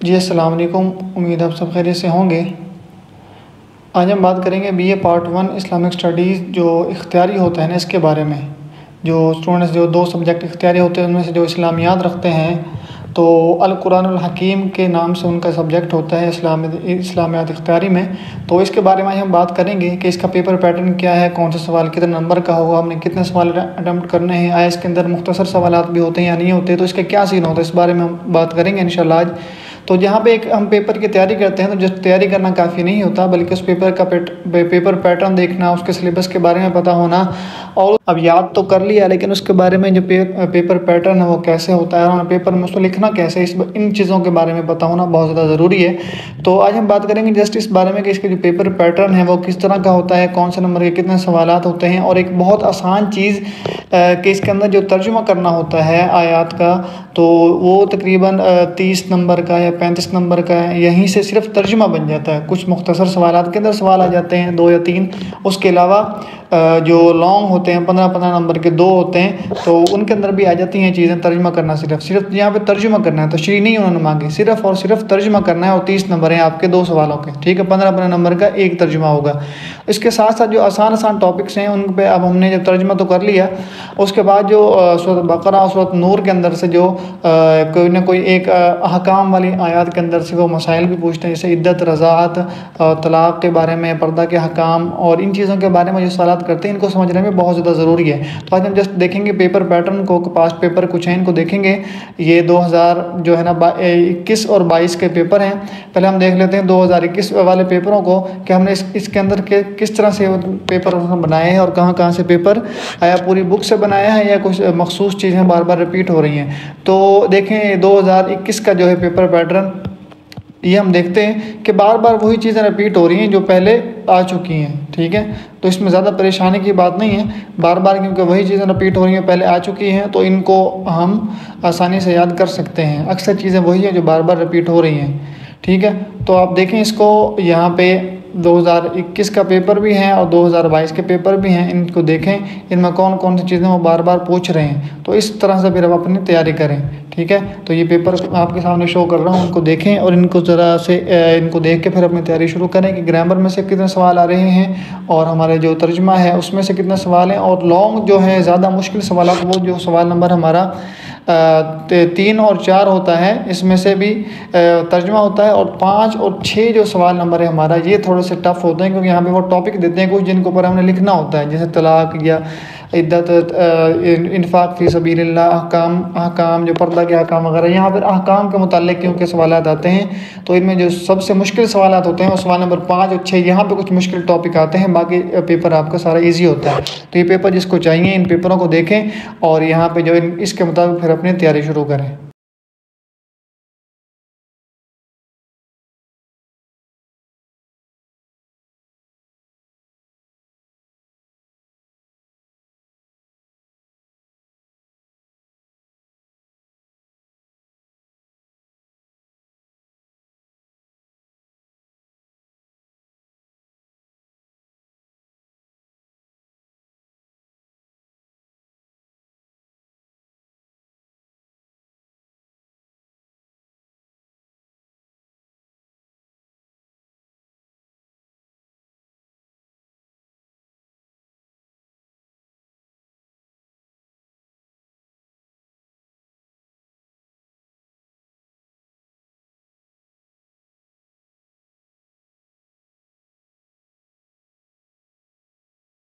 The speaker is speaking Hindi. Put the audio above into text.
जी, अस्सलाम वालेकुम। उम्मीद आप सब खैरियत से होंगे। आज हम बात करेंगे BA part one Islamic studies जो इख्तियारी होता है ना इसके बारे में। जो स्टूडेंट्स जो दो सब्जेक्ट इख्तियारी होते हैं, उनमें से जो इस्लामियात रखते हैं तो अल हकीम के नाम से उनका सब्जेक्ट होता है इस्लाम इस्लामियात इख्तियारी में। तो इसके बारे में हम बात करेंगे कि इसका पेपर पैटर्न क्या है, कौन सा सवाल, कितने नंबर का होगा, हमने कितने सवाल अटैम्प्ट करने हैं। आया इसके अंदर मुख्तसर सवाल भी होते हैं या नहीं होते तो इसके क्या सीन होता है, इस बारे में हम बात करेंगे इन आज। तो जहाँ पे एक हम पेपर की तैयारी करते हैं तो जस्ट तैयारी करना काफ़ी नहीं होता बल्कि उस पेपर का पेपर पैटर्न देखना उसके सिलेबस के बारे में पता होना और अब याद तो कर लिया लेकिन उसके बारे में जो पे, पेपर पैटर्न है वो कैसे होता है और पेपर में उसको लिखना कैसे इस इन चीज़ों के बारे में पता होना बहुत ज़्यादा ज़रूरी है। तो आज हम बात करेंगे जस्ट इस बारे में कि इसके जो पेपर पैटर्न है वो किस तरह का होता है कौन से नंबर के कितने सवाल होते हैं और एक बहुत आसान चीज़ कि इसके अंदर जो तर्जुमा करना होता है आयात का तो वो तकरीबन तीस नंबर का या पैंतीस नंबर का है। यहीं से सिर्फ़ तर्जुमा बन जाता है। कुछ मुख्तसर सवाल के अंदर सवाल आ जाते हैं, दो या तीन। उसके अलावा जो लॉन्ग होते हैं, पंद्रह पंद्रह नंबर के दो होते हैं तो उनके अंदर भी आ जाती हैं चीज़ें, तर्जुमा करना सिर्फ़। सिर्फ़ यहाँ पे तर्जुमा करना है तो श्री नहीं उन्होंने मांगी। सिर्फ़ और सिर्फ़ तर्जुमा करना है और तीस नंबर हैं आपके दो सवालों के। ठीक है, पंद्रह पंद्रह नंबर का एक तर्जुमा होगा। इसके साथ साथ जो आसान आसान टॉपिक्स हैं, उन पर अब हमने जब तर्जुमा तो कर लिया, उसके बाद जो बकरा सूरत नूर के अंदर से जो कोई ना कोई एक अहकाम वाली आयात के अंदर से वो मसाइल भी पूछते हैं, जैसे इद्दत, रज़ात तलाक़ के बारे में, पर्दा के हकाम और इन चीज़ों के बारे में जो सवाल करते हैं, इनको समझने में बहुत ज़्यादा ज़रूरी है। तो आज हम जस्ट देखेंगे पेपर पैटर्न को, पास्ट पेपर कुछ हैं, इनको देखेंगे। ये 2000 जो है ना इक्कीस और बाईस के पेपर हैं। पहले हम देख लेते हैं 2021 वाले पेपरों को कि हमने इस, इसके अंदर के किस तरह से पेपर बनाए हैं और कहाँ कहाँ से पेपर आया, पूरी बुक से बनाया है या कुछ मखसूस चीज़ें बार बार रिपीट हो रही हैं। तो देखें, दो हज़ार इक्कीस का जो है पेपर पैटर्न ये हम देखते हैं कि बार बार वही चीज़ें रिपीट हो रही हैं जो पहले आ चुकी हैं, ठीक है? तो इसमें ज़्यादा परेशानी की बात नहीं है। बार बार क्योंकि वही चीज़ें रिपीट हो रही हैं, पहले आ चुकी हैं तो इनको हम आसानी से याद कर सकते हैं। अक्सर चीज़ें वही हैं जो बार बार रिपीट हो रही हैं, ठीक है? तो आप देखें इसको यहाँ पे 2021 का पेपर भी है और 2022 के पेपर भी हैं। इनको देखें, इनमें कौन कौन सी चीज़ें वो बार बार पूछ रहे हैं। तो इस तरह से फिर आप अपनी तैयारी करें, ठीक है? तो ये पेपर आपके सामने शो कर रहा हूँ उनको देखें और इनको ज़रा से इनको देख के फिर अपनी तैयारी शुरू करें कि ग्रामर में से कितने सवाल आ रहे हैं और हमारे जो तर्जमा है, उसमें से कितने सवाल हैं और लॉन्ग जो है, ज़्यादा मुश्किल सवाल वो जो सवाल नंबर हमारा तीन और चार होता है, इसमें से भी तर्जमा होता है और पाँच और छः जो सवाल नंबर है हमारा, ये थोड़े से टफ होते हैं क्योंकि यहाँ पे वो टॉपिक देते हैं कुछ जिनके ऊपर हमने लिखना होता है, जैसे तलाक या इद्दत इनफाक फ़ी सबी अहकाम अहकाम, जो पर्दा के अहकाम वगैरह, यहाँ पर अहकाम के मुतल क्योंकि सवाल आते हैं तो इनमें जो सबसे मुश्किल सवाल होते हैं वो सवाल नंबर पाँच और छः, यहाँ पर कुछ मुश्किल टॉपिक आते हैं, बाकी पेपर आपका सारा ईजी होता है। तो ये पेपर जिसको चाहिए, इन पेपरों को देखें और यहाँ पर जो इसके मुताबिक फिर अपनी तैयारी शुरू करें।